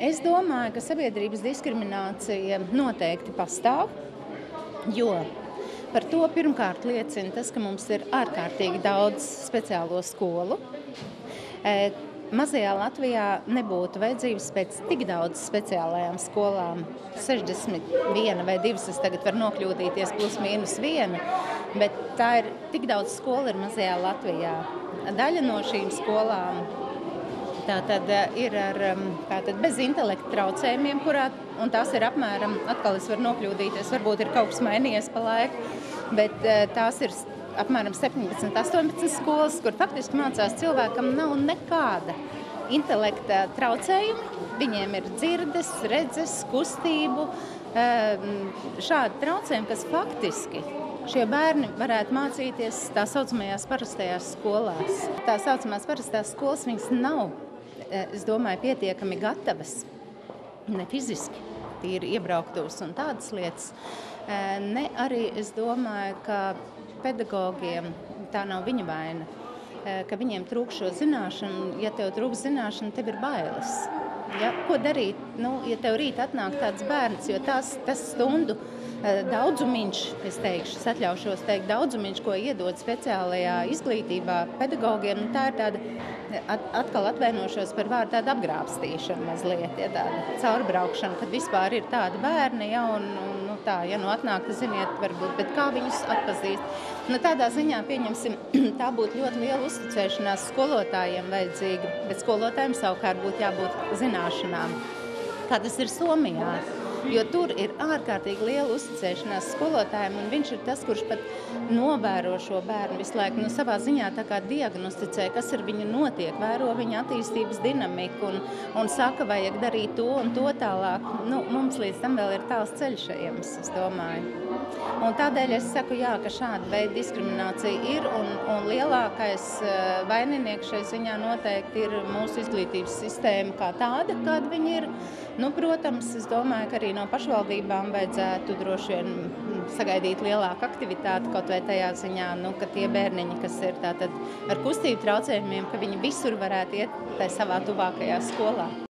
Es domāju, ka sabiedrības diskriminācija noteikti pastāv, jo par to pirmkārt liecina tas, ka mums ir ārkārtīgi daudz speciālo skolu. E, mazajā Latvijā nebūtu vajadzības pēc tik daudz speciālajām skolām. 61 vai 2 es tagad varu nokļūdīties, plus mīnus 1, bet tā ir tik daudz skolu ir mazajā Latvijā. Daļa no šīm skolām Tā tad eh, ir ar, tātad bez intelekta traucējumiem, kurā, un tās ir apmēram, atkal es varu nokļūdīties, varbūt ir kaut kas mainījies pa laiku, bet eh, tās ir apmēram 17, 18 skolas, kur faktiski mācās cilvēkam nav nekāda intelekta traucējumi. Viņiem ir dzirdes, redzes, kustību, šādi traucējumi, kas faktiski šie bērni varētu mācīties tā saucamajās parastajās skolās. Tā saucamās parastās skolas viņas nav es domāju, pietiekami gatavas, ne fiziski, tīri iebrauktos un tādas lietas. Eh, ne arī es domāju, ka pedagogiem tā nav viņa vaina, eh, ka viņiem trūkst šo zināšanu. Ja tev trūkst zināšanu, tev ir bailes. Ja? Ko darīt? Nu, ja tev rīt atnāk tāds bērns, jo tās, tas stundu Eh, daudzumiņš, es teikšu, es atļaušos teikt, daudzumiņš, ko iedod speciālajā izglītībā pedagogiem, nu, tā ir tāda, at, atkal atvainošos par vārdu, tāda apgrābstīšana mazliet, ja tāda caurbraukšana, kad vispār ir tādi bērni, ja, un, un tā, ja nu atnāk, ziniet, varbūt, bet kā viņus atpazīst. Nu, tādā ziņā, pieņemsim, tā būtu ļoti liela uzticēšanās skolotājiem vajadzīga, bet skolotājiem savukārt būtu jābūt zināšanām. Kā tas ir Somijā? Jo tur ir ārkārtīgi liela uzticēšanās skolotājiem, un viņš ir tas, kurš pat novēro šo bērnu visu laiku. Nu, savā ziņā tā kā diagnosticē, kas ar viņu notiek, vēro viņa attīstības dinamiku un, un saka, vajag darīt to un to tālāk. Nu, mums līdz tam vēl ir tāls ceļš ejams, es domāju. Un tādēļ es saku, jā, ka šāda veida diskriminācija ir, un, un lielākais eh, vaininieks šai ziņā noteikti ir mūsu izglītības sistēma kā tāda, kāda viņa ir. Nu, protams, es domāju, ka arī no pašvaldībām vajadzētu droši vien sagaidīt lielāku aktivitāti, kaut vai tajā ziņā, nu, ka tie bērniņi, kas ir tātad ar kustību traucējumiem, ka viņi visur varētu iet tai savā tuvākajā skolā.